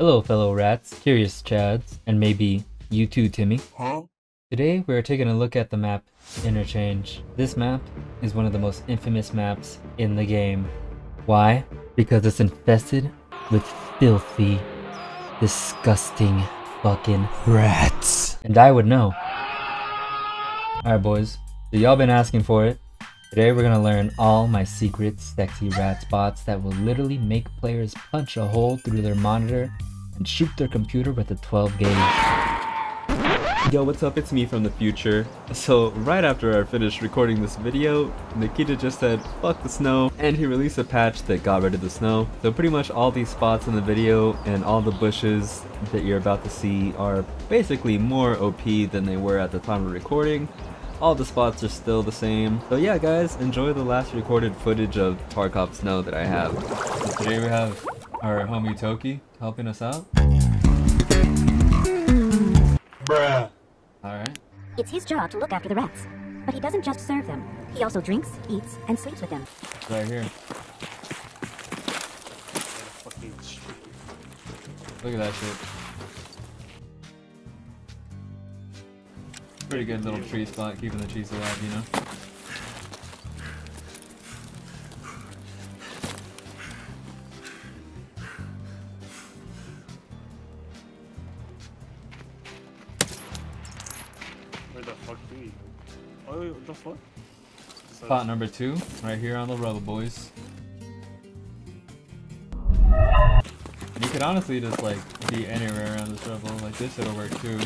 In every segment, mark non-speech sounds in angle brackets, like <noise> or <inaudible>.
Hello, fellow rats, curious chads, and maybe you too, Timmy. Huh? Today, we're taking a look at the map Interchange. This map is one of the most infamous maps in the game. Why? Because it's infested with filthy, disgusting fucking rats. And I would know. Alright, boys. So, y'all been asking for it. Today, we're gonna learn all my secret sexy rat spots that will literally make players punch a hole through their monitor and shoot their computer with a 12 gauge. Yo, what's up? It's me from the future. So, right after I finished recording this video, Nikita just said, fuck the snow, and he released a patch that got rid of the snow. So pretty much all these spots in the video and all the bushes that you're about to see are basically more OP than they were at the time of recording. All the spots are still the same. So yeah guys, enjoy the last recorded footage of Tarkov Snow that I have. Today we have our homie Toki helping us out. Bruh. Alright. It's his job to look after the rats. But he doesn't just serve them. He also drinks, eats, and sleeps with them. Right here. Look at that shit. Pretty good little tree spot, keeping the cheese alive, you know? Where the fuck do we go? Oh, what the fuck? So- Spot number two, right here on the rubble, boys. You could honestly just like be anywhere around this rubble, like this it'll work too.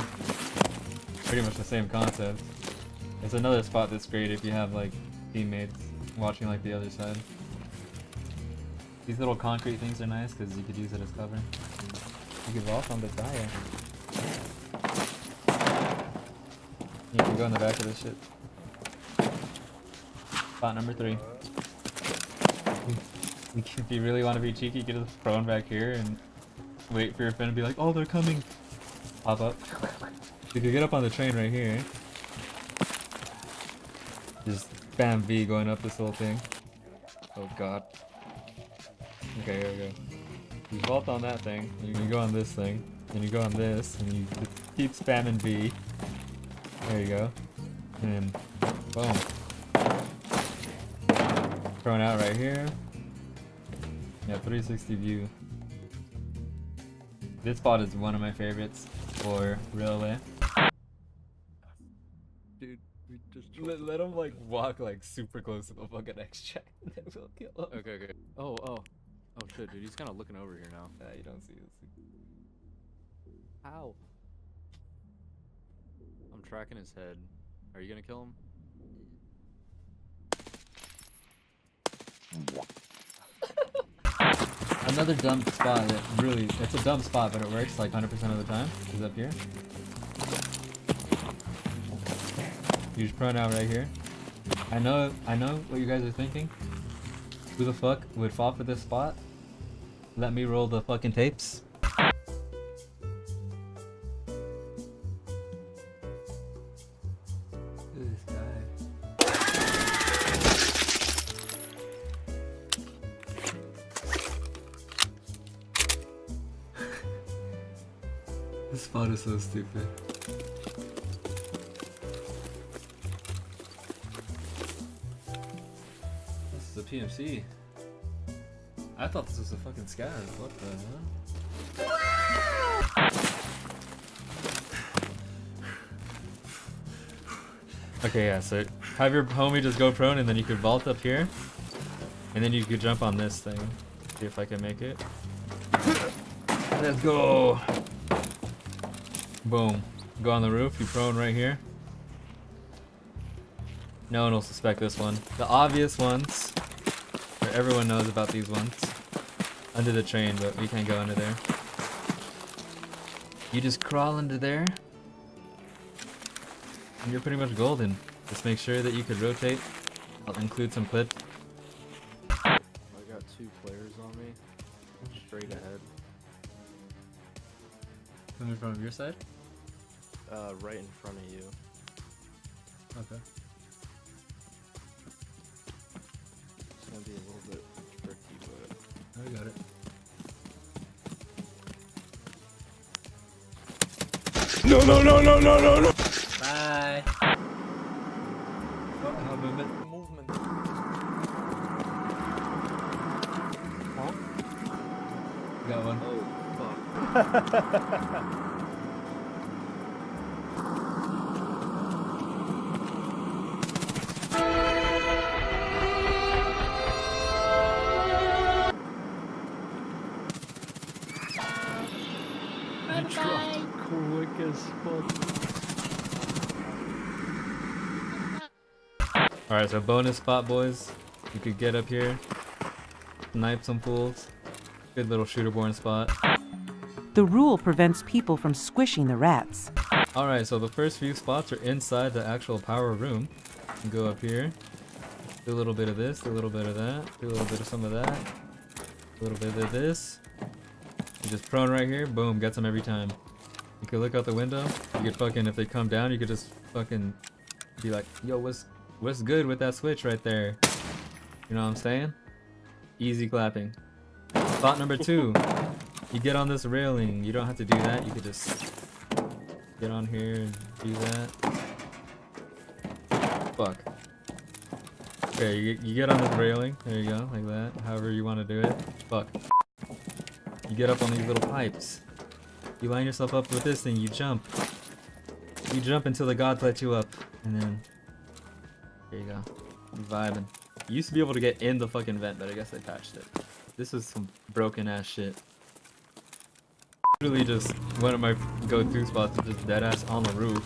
Pretty much the same concept. It's another spot that's great if you have like teammates watching like the other side. These little concrete things are nice because you could use it as cover. You could vault on the tire. You can go in the back of this shit. Spot number three. <laughs> if you really want to be cheeky, can just prone back here and wait for your friend to be like, oh, they're coming. Pop up. <laughs> If you could get up on the train right here. Eh? Just spam V going up this whole thing. Oh god. Okay, here we go. You vault on that thing, and you can go on this thing, and you go on this, and you keep spamming V. There you go. And boom. Thrown out right here. Yeah, 360 view. This spot is one of my favorites for railway. Eh? Dude, we just let, let him like walk like super close to the fucking X check <laughs> and then we'll kill him. Okay, okay. Oh, oh. Oh shit, dude, he's kind of looking over here now. Nah, you don't see this. Ow. I'm tracking his head. Are you gonna kill him? Another dumb spot that really, it's a dumb spot, but it works like 100% of the time is up here. Just prone right here. I know, I know what you guys are thinking. Who the fuck would fall for this spot? Let me roll the fucking tapes. <laughs> This spot is so stupid. PMC. I thought this was a fucking scatter. What the hell? Okay, yeah, so have your homie just go prone and then you could vault up here. And then you could jump on this thing. See if I can make it. Let's go! Boom. Go on the roof, you prone right here. No one will suspect this one. The obvious ones, where everyone knows about these ones. Under the train, but we can't go under there. You just crawl under there, and you're pretty much golden. Just make sure that you could rotate. I'll include some clips. I got two players on me. Straight ahead. Coming from your side? Uh, right in front of you. Okay. No, no, no, no, no, no, no! Bye. Oh, how movement. Movement. Got one. Oh, fuck. <laughs> Alright, so bonus spot, boys. You could get up here, snipe some fools. Good little shooter-born spot. The rule prevents people from squishing the rats. Alright, so the first few spots are inside the actual power room. You go up here, do a little bit of this, do a little bit of that, do a little bit of some of that, a little bit of this. You just prone right here, boom, gets them every time. You could look out the window, you could fucking, if they come down, you could just fucking be like, yo, what's, what's good with that switch right there? You know what I'm saying? Easy clapping. Spot number two, <laughs> you get on this railing, you don't have to do that, you could just get on here and do that. Fuck. Okay, you, you get on this railing. There you go, like that. However you want to do it. Fuck. You get up on these little pipes. You line yourself up with this thing. You jump. You jump until the gods let you up, and then there you go. Vibing. You used to be able to get in the fucking vent, but I guess they patched it. This is some broken ass shit. Literally just one of my go-to spots is just dead ass on the roof.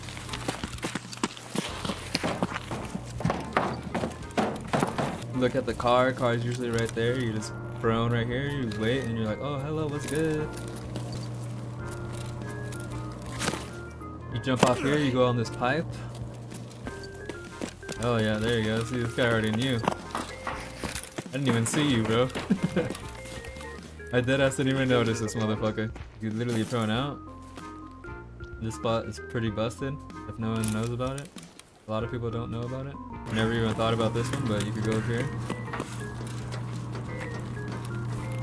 Look at the car, car's usually right there. You just prone right here, you wait and you're like, oh hello, what's good? Jump off here, you go on this pipe. Oh yeah, there you go. See this guy already knew. I didn't even see you, bro. <laughs> I dead ass didn't even notice this motherfucker. You literally thrown out. This spot is pretty busted if no one knows about it. A lot of people don't know about it. Never even thought about this one, but you could go up here.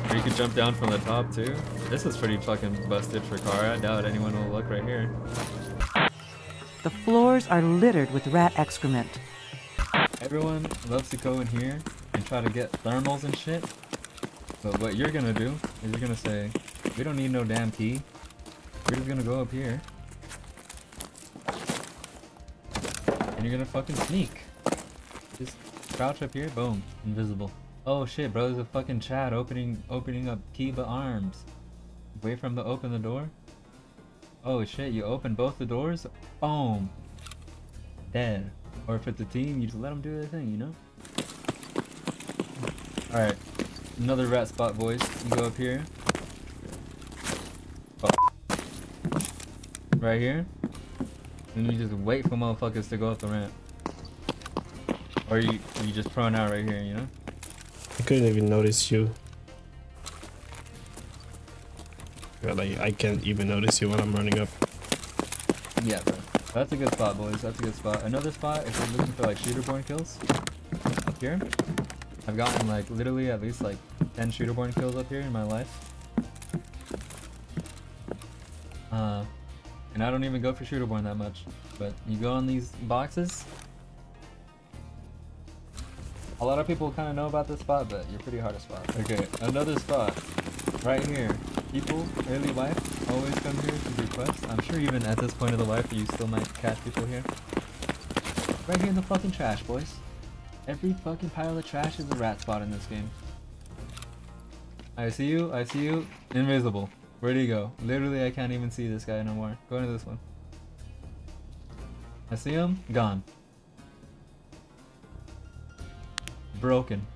Or you could jump down from the top too. This is pretty fucking busted for car. I doubt anyone will look right here. The floors are littered with rat excrement. Everyone loves to go in here and try to get thermals and shit. But what you're gonna do is you're gonna say, we don't need no damn key. We're just gonna go up here. And you're gonna fucking sneak. Just crouch up here, boom, invisible. Oh shit, bro, there's a fucking chat opening opening up Kiba arms. Wait for him to open the door. Oh shit, you open both the doors? Boom. Dead. Or if it's a team, you just let them do their thing, you know? Alright. Another rat spot, boys. You go up here. Oh. Right here. And you just wait for motherfuckers to go up the ramp. Or you you just prone out right here, you know? I couldn't even notice you. Like I can't even notice you when I'm running up. Yeah, bro. That's a good spot, boys. That's a good spot. Another spot, if you're looking for like shooter-born kills, up here. I've gotten like literally at least like 10 shooter-born kills up here in my life. Uh, and I don't even go for shooter-born that much. But you go on these boxes. A lot of people kind of know about this spot, but you're pretty hard to spot. Okay, another spot. Right here. People, early life, always come here to do quests. I'm sure even at this point of the life, you still might catch people here. Right here in the fucking trash, boys. Every fucking pile of trash is a rat spot in this game. I see you, I see you. Invisible. Where'd he go? Literally, I can't even see this guy no more. Go into this one. I see him. Gone. Broken.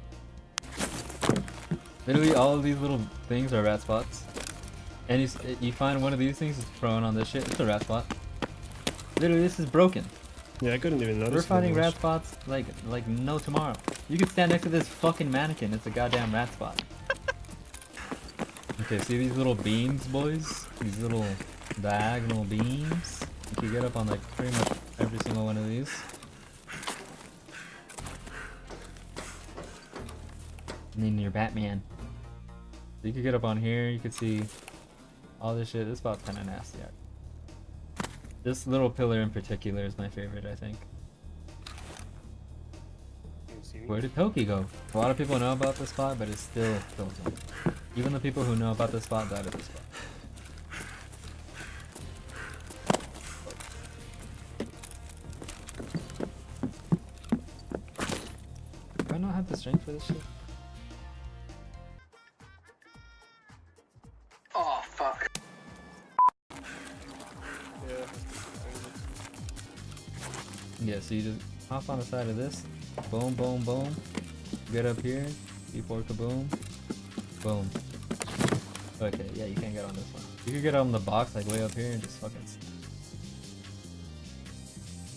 Literally, all of these little things are rat spots. And you, eh, you find one of these things is thrown on this shit. It's a rat spot. Literally, this is broken. Yeah, I couldn't even notice. We're finding rat spots like like no tomorrow. You could stand next to this fucking mannequin. It's a goddamn rat spot. okay, see these little beams, boys? These little diagonal beams. You can get up on like pretty much every single one of these. And then you're Batman. So you could get up on here. You could see all this shit. This spot's kind of nasty. This little pillar in particular is my favorite, I think. Can you see me? Where did Toki go? A lot of people know about this spot, but it's still Toki. Even the people who know about this spot died at this spot. Do I not have the strength for this shit? Yeah, so you just hop on the side of this, boom, boom, boom, get up here, before kaboom, boom. Okay, yeah, you can't get on this one. You could get on the box like way up here and just fucking.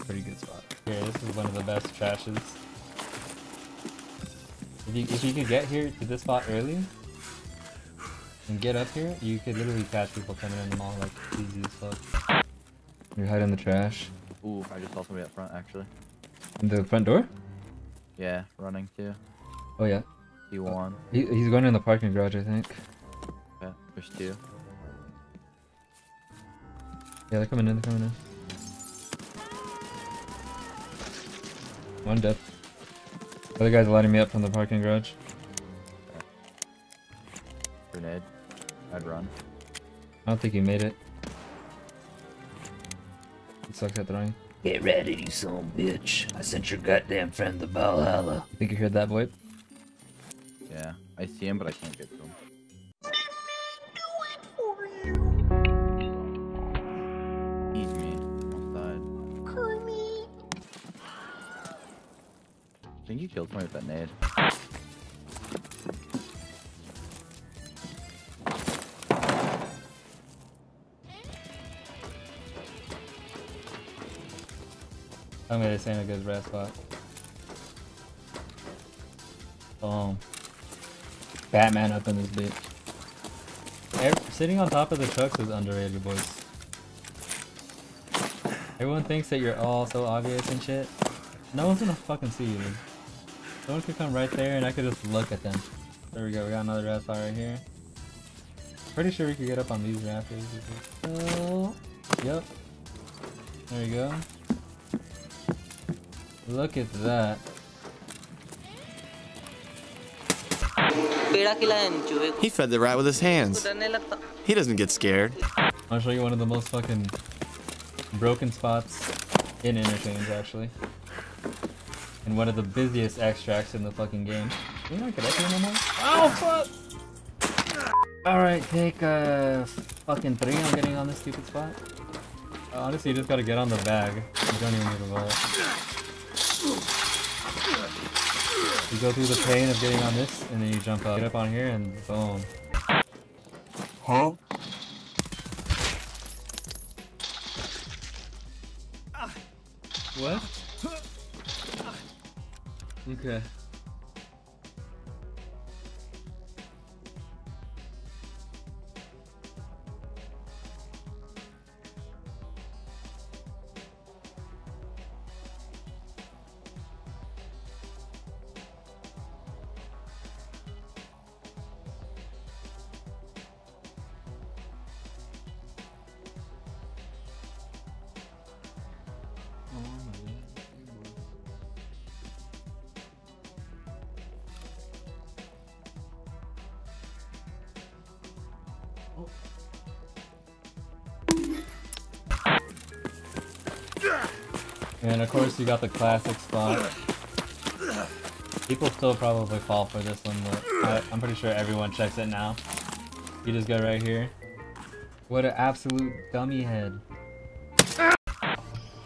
Pretty good spot. Here, this is one of the best trashes. If you, if you could get here to this spot early and get up here, you could literally catch people coming in the mall like easy as fuck. You're hiding in the trash. Ooh, I just saw somebody up front actually. In the front door? Yeah, running too. Oh yeah. D1. Uh, he, he's going in the parking garage, I think. Yeah, there's two. Yeah, they're coming in, they're coming in. One dead. Other guy's lighting me up from the parking garage. Grenade. I'd run. I don't think he made it. He sucks at throwing. Get ready, you son of a bitch. I sent your goddamn friend to Valhalla. Think you heard that, boy? Yeah, I see him, but I can't get to him. He's me. Almost died. I think you killed somebody with that nade. I'm gonna say in a good red spot. Boom. Batman up in this bitch. Ev- sitting on top of the trucks is underrated, boys. Everyone thinks that you're all so obvious and shit. No one's gonna fucking see you, dude. Someone could come right there and I could just look at them. There we go, we got another red spot right here. Pretty sure we could get up on these rafters. Oh, yep. There we go. Look at that. He fed the rat with his hands. He doesn't get scared. I'll show you one of the most fucking broken spots in interchange, actually. And one of the busiest extracts in the fucking game. Can you not get up here no more? Oh, fuck! Alright, take uh, fucking three. I'm getting on this stupid spot. Honestly, you just gotta get on the bag. You don't even need a vault. You go through the pain of getting on this, and then you jump up. Get up on here, and boom. Huh? What? Okay. And of course you got the classic spot. People still probably fall for this one, but I'm pretty sure everyone checks it now. You just go right here. What an absolute dummy head.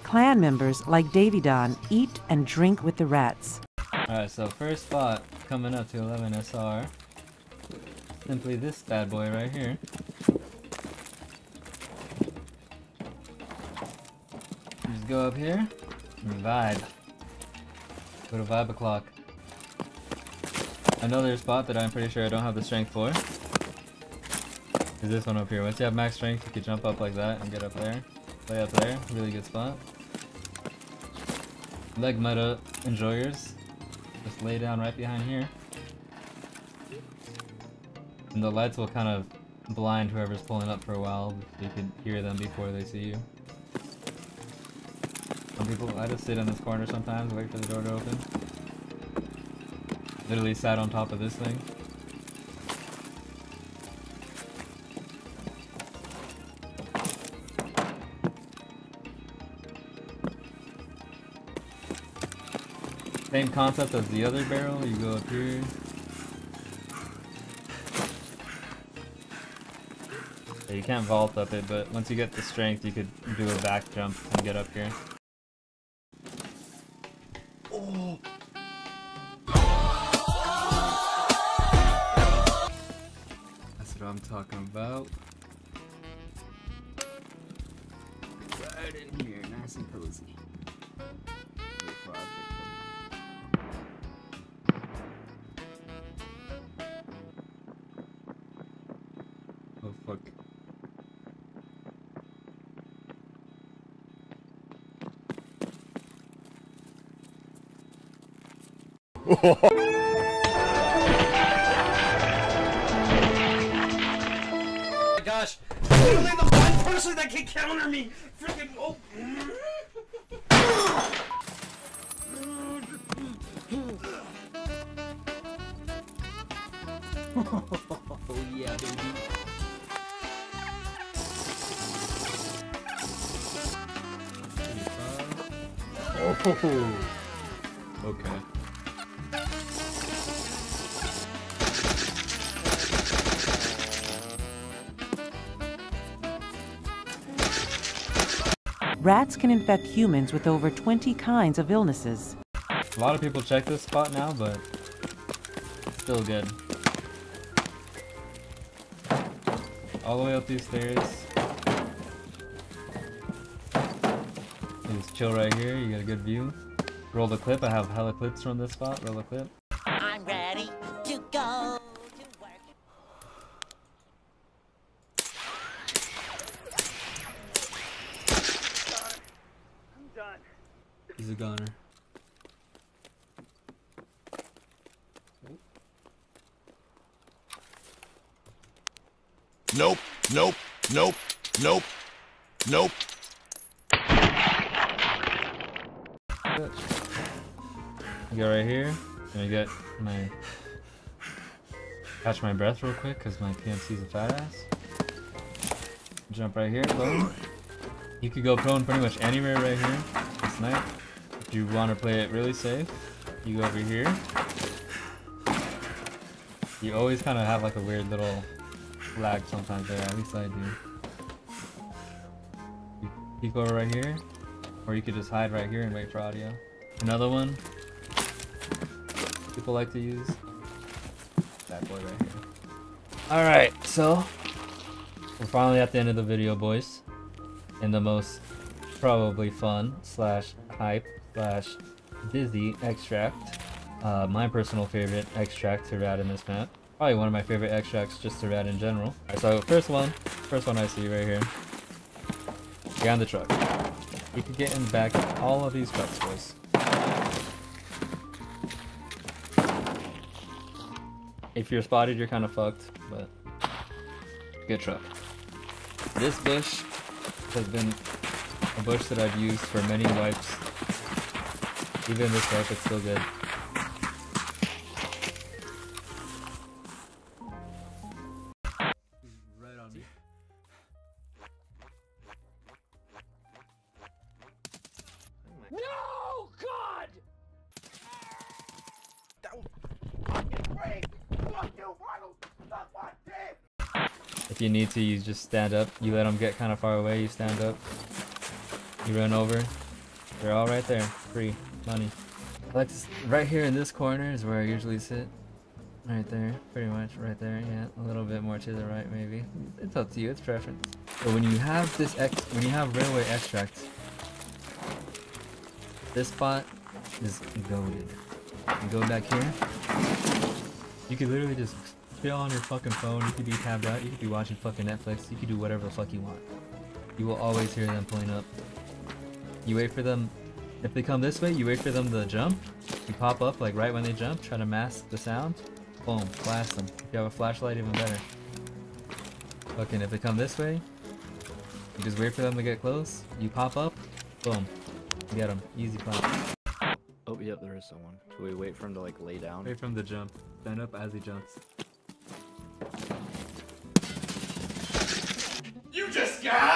Clan members like Davy Don eat and drink with the rats. Alright, so first spot coming up to 11 SR. Simply this bad boy right here. Go up here vibe. Go to vibe o'clock. Another spot that I'm pretty sure I don't have the strength for. Is this one up here. Once you have max strength, you can jump up like that and get up there. Lay up there. Really good spot. Leg meta enjoyers. Just lay down right behind here. And the lights will kind of blind whoever's pulling up for a while. You can hear them before they see you. People, I just sit in this corner sometimes, wait for the door to open. Literally sat on top of this thing. Same concept as the other barrel, you go up here. Yeah, you can't vault up it, but once you get the strength, you could do a back jump and get up here. Oh my gosh. Literally the one person that can counter me. Freaking. Oh. <laughs> oh yeah, baby. Oh. Okay. Rats can infect humans with over 20 kinds of illnesses. A lot of people check this spot now, but still good. All the way up these stairs. Just chill right here, you get a good view. Roll the clip, I have hella clips from this spot, roll the clip. He's a goner. Nope. Nope. Nope. Nope. Nope. I go right here, and I get my catch my breath real quick because my PMC's a fat ass. Jump right here, boom. You could go prone pretty much anywhere right here. This If you want to play it really safe, you go over here. You always kind of have like a weird little lag sometimes there, at least I do. You peek over right here, or you could just hide right here and wait for audio. Another one people like to use. That boy right here. Alright, so we're finally at the end of the video, boys. In the most probably fun slash hype slash dizzy extract. Uh, my personal favorite extract to rat in this map. Probably one of my favorite extracts just to rat in general. Alright, so first one, first one I see right here. On the truck. We can get in back all of these trucks, boys. If you're spotted, you're kind of fucked, but good truck. This bush has been a bush that I've used for many wipes. Even this wipe, it's still good. If you need to, you just stand up. You let them get kind of far away, you stand up. You run over. They're all right there. Free. Money. Like right here in this corner is where I usually sit. Right there. Pretty much right there. Yeah. A little bit more to the right maybe. It's up to you. It's preference. But when you have this ex when you have railway extract, this spot is goaded. You go back here. You could literally just chill on your fucking phone. You could be tabbed out. You could be watching fucking Netflix. You could do whatever the fuck you want. You will always hear them pulling up. You wait for them. If they come this way, you wait for them to jump. You pop up like right when they jump. Try to mask the sound. Boom. Blast them. If you have a flashlight, even better. Fucking if they come this way, you just wait for them to get close. You pop up. Boom. Get them. Easy plant. Oh, yep, there is someone. Should we wait for him to like lay down? Wait from the jump. Stand up as he jumps. You just got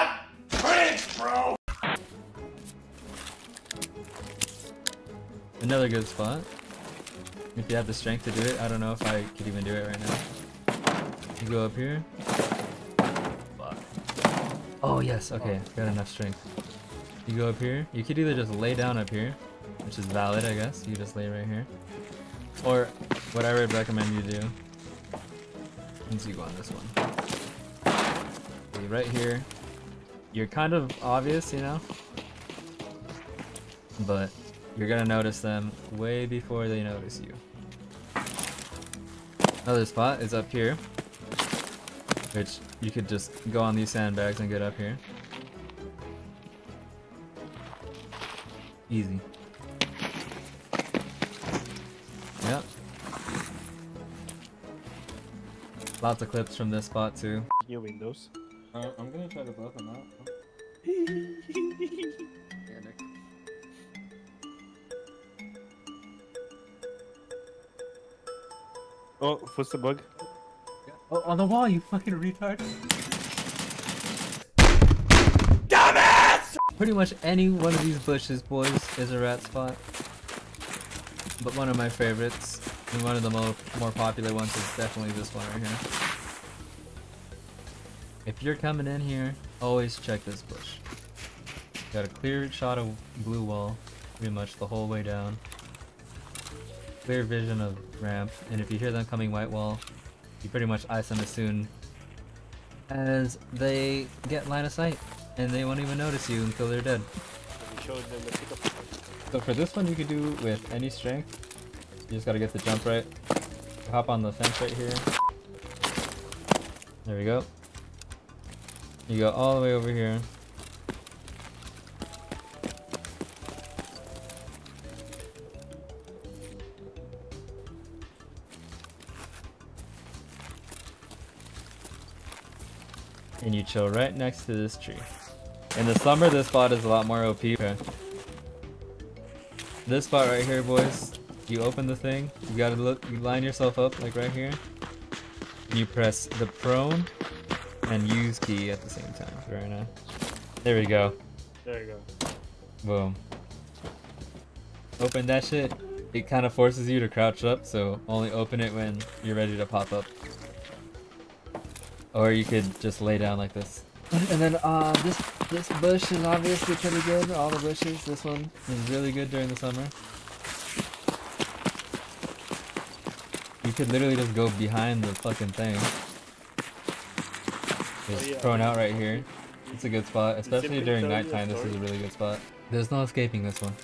Another good spot. If you have the strength to do it, I don't know if I could even do it right now. You go up here. Fuck. Oh yes, okay, got enough strength. You go up here. You could either just lay down up here, which is valid, I guess. You just lay right here. Or what I would recommend you do is you go on this one. Right here. You're kind of obvious, you know? But you're gonna notice them way before they notice you. Another spot is up here, which you could just go on these sandbags and get up here. Easy. Yep. Lots of clips from this spot too. New windows. Uh, I'm gonna try to blow them out. <laughs> Oh, what's the bug? Oh, on the wall, you fucking retard. Pretty much any one of these bushes, boys, is a rat spot. But one of my favorites, and one of the more, more popular ones, is definitely this one right here. If you're coming in here, always check this bush. Got a clear shot of blue wall, pretty much the whole way down. Clear vision of ramp, and if you hear them coming white wall, you pretty much ice them as soon as they get line of sight, and they won't even notice you until they're dead. So for this one, you could do with any strength. You just gotta get the jump right. Hop on the fence right here. There we go. You go all the way over here. Chill right next to this tree. In the summer, this spot is a lot more OP. Okay. This spot right here, boys. You open the thing. You gotta look. You line yourself up like right here. And you press the prone and use key at the same time. Very nice. There we go. There you go. Boom. Open that shit. It kind of forces you to crouch up, so only open it when you're ready to pop up. Or you could just lay down like this. <laughs> And then uh, this this bush is obviously pretty good. All the bushes. This one is really good during the summer. You could literally just go behind the fucking thing. Just yeah. prone out right here. It's a good spot, especially during tell you a nighttime. This is a really good spot. There's no escaping this one.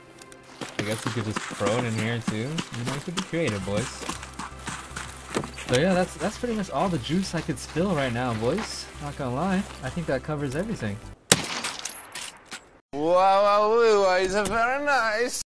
I guess you could just prone in here too. You know, you could be creative, boys. So yeah, that's that's pretty much all the juice I could spill right now, boys. Not gonna lie, I think that covers everything. Wow, wow, wow, it's very nice.